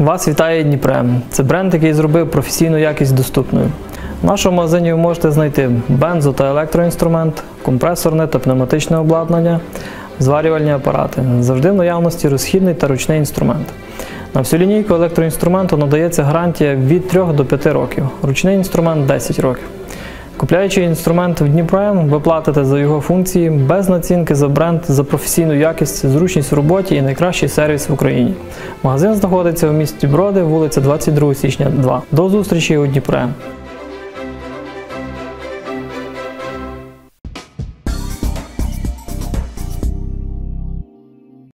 Вас вітає Дніпрем. Це бренд, який зробив професійну якість доступною. В нашому магазині ви можете знайти бензо та електроінструмент, компресорне та пневматичне обладнання, зварювальні апарати. Завжди в наявності розхідний та ручний інструмент. На всю лінійку електроінструменту надається гарантія від 3 до 5 років, ручний інструмент 10 років. Купляючи інструмент в Дніпрем, ви платите за його функції без націнки за бренд, за професійну якість, зручність в роботі і найкращий сервіс в Україні. Магазин знаходиться у місті Броди, вулиця 22 січня 2. До зустрічі у Дніпрем.